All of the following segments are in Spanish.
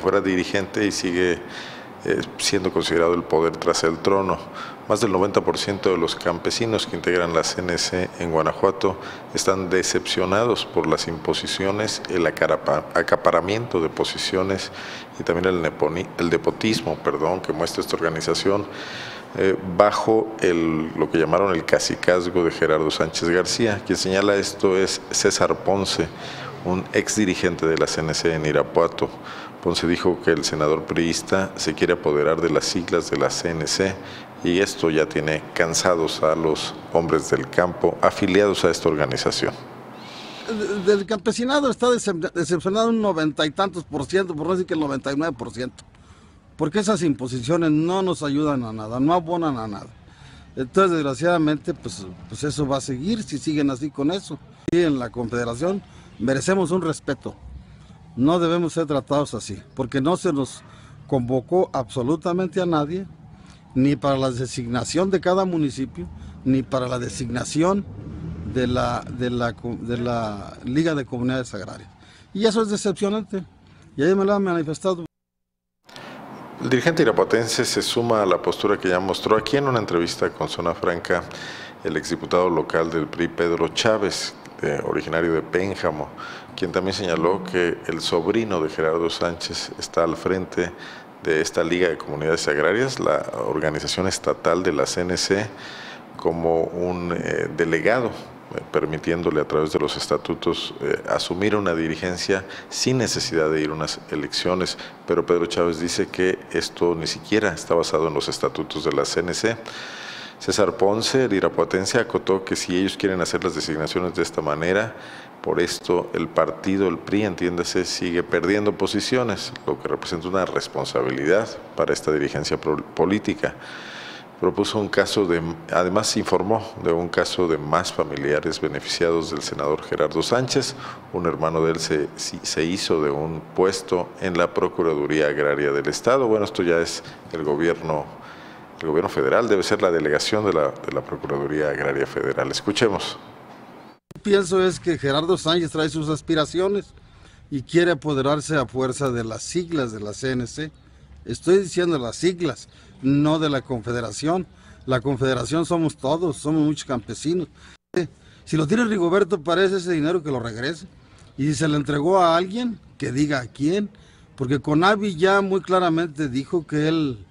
fuera dirigente y sigue eh, siendo considerado el poder tras el trono. Más del 90% de los campesinos que integran la CNC en Guanajuato están decepcionados por las imposiciones, el acaparamiento de posiciones y también el, depotismo perdón, que muestra esta organización eh, bajo el, lo que llamaron el cacicazgo de Gerardo Sánchez García. Quien señala esto es César Ponce, un ex dirigente de la CNC en Irapuato. Ponce dijo que el senador priista se quiere apoderar de las siglas de la CNC y esto ya tiene cansados a los hombres del campo afiliados a esta organización. Del campesinado está decepcionado un noventa y tantos por ciento, por no decir que el 99 por ciento, porque esas imposiciones no nos ayudan a nada, no abonan a nada. Entonces, desgraciadamente, pues, pues eso va a seguir si siguen así con eso. Y en la Confederación merecemos un respeto no debemos ser tratados así, porque no se nos convocó absolutamente a nadie, ni para la designación de cada municipio, ni para la designación de la, de la, Liga de Comunidades Agrarias. Y eso es decepcionante, y ahí me lo han manifestado. El dirigente irapuatense se suma a la postura que ya mostró aquí en una entrevista con Zona Franca el exdiputado local del PRI, Pedro Chávez, originario de Pénjamo, quien también señaló que el sobrino de Gerardo Sánchez está al frente de esta Liga de Comunidades Agrarias, la organización estatal de la CNC, como un eh, delegado, eh, permitiéndole a través de los estatutos eh, asumir una dirigencia sin necesidad de ir a unas elecciones. Pero Pedro Chávez dice que esto ni siquiera está basado en los estatutos de la CNC. César Ponce, el irapuatense, acotó que si ellos quieren hacer las designaciones de esta manera, por esto el partido, el PRI, entiéndase, sigue perdiendo posiciones, lo que representa una responsabilidad para esta dirigencia política. Propuso un caso de, además informó de un caso de más familiares beneficiados del senador Gerardo Sánchez, un hermano de él se, se hizo de un puesto en la Procuraduría Agraria del Estado. Bueno, esto ya es el gobierno el gobierno federal, debe ser la delegación de la, Procuraduría Agraria Federal. Escuchemos. Pienso es que Gerardo Sánchez trae sus aspiraciones y quiere apoderarse a fuerza de las siglas de la CNC. Estoy diciendo las siglas, no de la Confederación. La Confederación somos todos, somos muchos campesinos. Si lo tiene Rigoberto parece ese dinero que lo regrese. Y si se le entregó a alguien, que diga a quién. Porque Conavi ya muy claramente dijo que él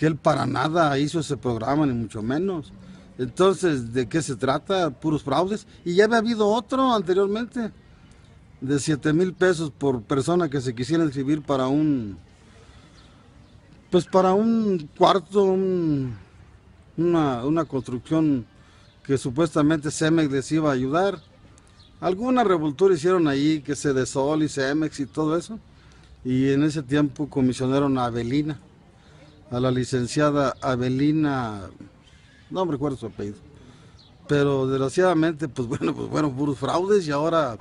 que él para nada hizo ese programa, ni mucho menos. Entonces, ¿de qué se trata? Puros fraudes. Y ya había habido otro anteriormente, de 7 mil pesos por persona que se quisiera inscribir para un, pues para un cuarto, una, una construcción que supuestamente Cemex les iba a ayudar. Alguna revoltura hicieron ahí, que se de Sol y Cemex y todo eso. Y en ese tiempo comisionaron a Avelina a la licenciada Avelina, no me recuerdo su apellido, pero desgraciadamente, pues bueno, pues bueno, puros fraudes y ahora